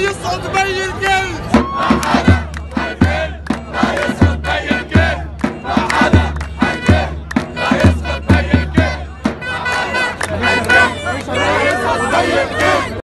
Sayın Sadri Bey